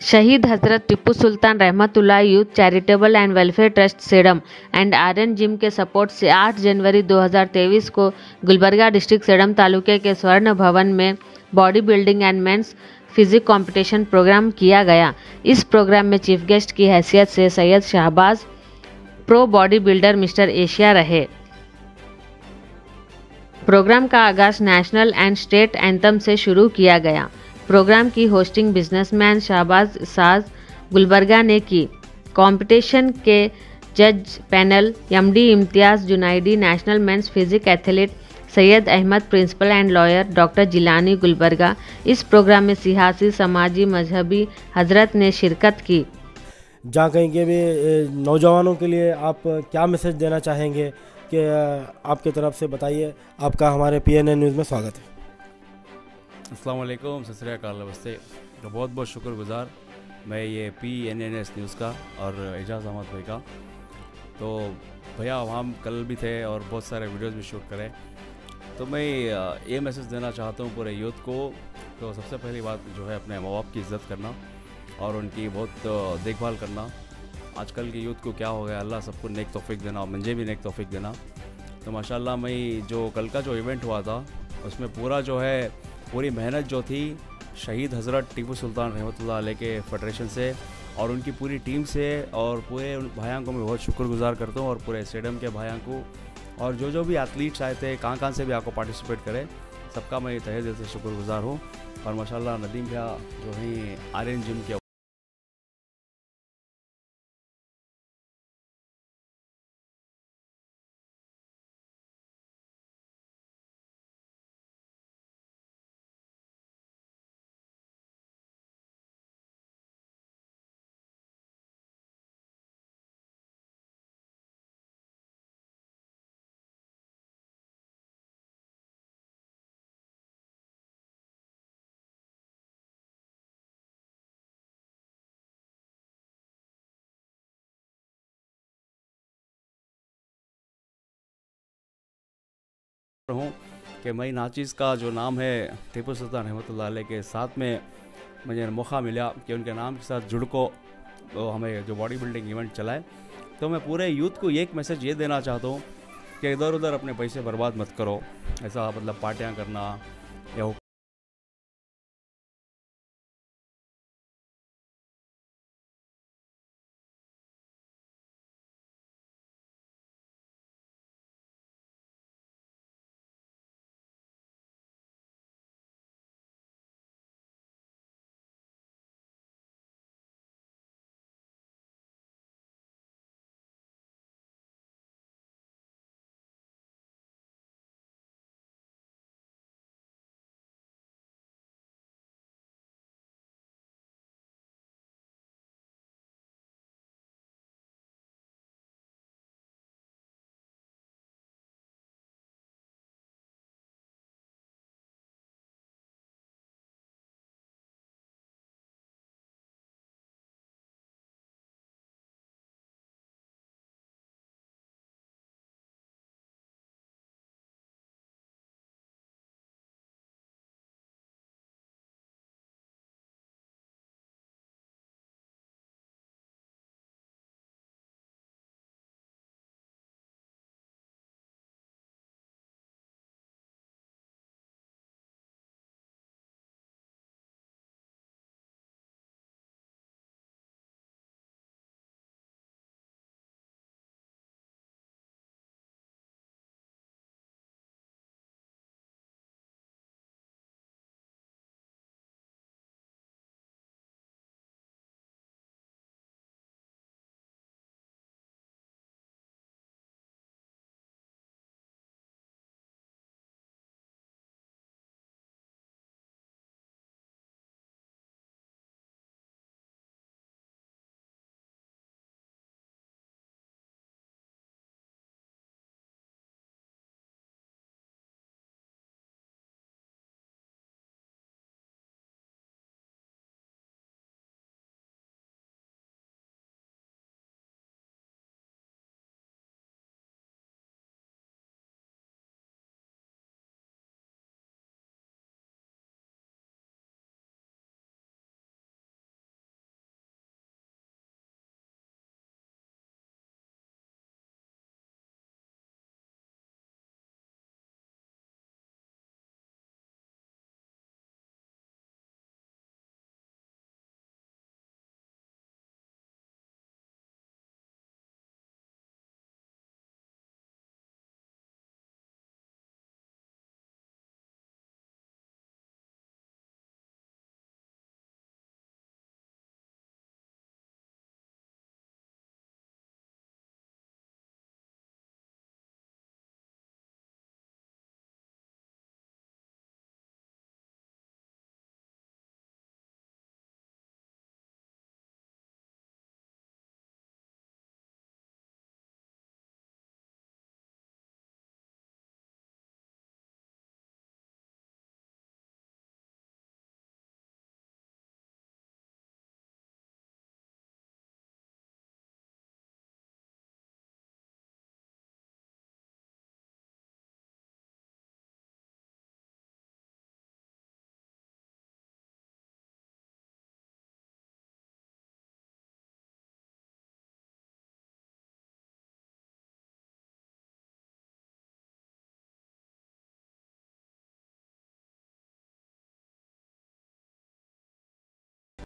Shahid Hazrat Tipu Sultan रहमतुल्लाह youth charitable and welfare trust Sedam and Aryan gym के support से 8 जनवरी 2023 को गुलबर्गा डिस्ट्रिक्ट सेडम तालुके के स्वर्ण भवन में body building and men's physique competition program किया गया। इस प्रोग्राम में चीफ गेस्ट की हैसियत से Syed Shahbaz, pro body builder mister Asia रहे। प्रोग्राम का आगाज़ नेशनल एंड स्टेट एंथम से शुरू किया गया। प्रोग्राम की होस्टिंग बिजनेसमैन शाहबाज साज गुलबर्गा ने की। कंपटीशन के जज panel, MD Imtiaz Junaidi national men's physique athlete Syed Ahmed, principal and lawyer doctor Jilani Gulbarga इस प्रोग्राम में सियासी, समाजी, मजहबी हज़रत ने शिरकत की। जहाँ कहीं के भी नौजवानों के लिए आप क्या मैसेज देना चाहेंगे कि आपकी तरफ़ से बताइए। आपका हमारे पी न्यूज़ में स्वागत है। अस्सलाम वालेकुम सत श्रीकाल नमस्ते। तो बहुत बहुत शुक्रगुजार मैं ये P N N S news का और एजाज अहमद भाई का। तो भैया हम कल भी थे और बहुत सारे वीडियोस भी शूट करें। तो मैं ये मैसेज देना चाहता हूँ पूरे यूथ को तो सबसे पहली बात जो है अपने माँ बाप की इज़्ज़त करना और उनकी बहुत देखभाल करना। आजकल के यूथ को क्या हो गया, अल्लाह सबको नेक तोफ़ी देना और मुझे भी नेक तोफ़ी देना। तो माशाल्लाह मैं जो कल का जो इवेंट हुआ था, उसमें पूरा जो है पूरी मेहनत जो थी शहीद हज़रत टीपू सुल्तान रहमत के फेडरेशन से और उनकी पूरी टीम से और पूरे भाइयों को मैं बहुत शुक्रगुजार करता हूँ और पूरे स्टेडियम के भाइयों को और जो जो भी एथलीट्स आए थे कहाँ कहाँ से भी आपको पार्टिसिपेट करें, सबका मैं तहे दिल से शुक्रगुजार हूँ। और माशाला नदीम भैया जो हैं, आर्यन जिम के हूँ कि मई नाचिस का जो नाम है टीपू सुल्तान रहमत के साथ में मुझे मौका मिला कि उनके नाम के साथ जुड़ को तो हमें जो बॉडी बिल्डिंग इवेंट चलाए। तो मैं पूरे यूथ को एक मैसेज ये देना चाहता हूँ कि इधर उधर अपने पैसे बर्बाद मत करो। ऐसा मतलब पार्टियाँ करना या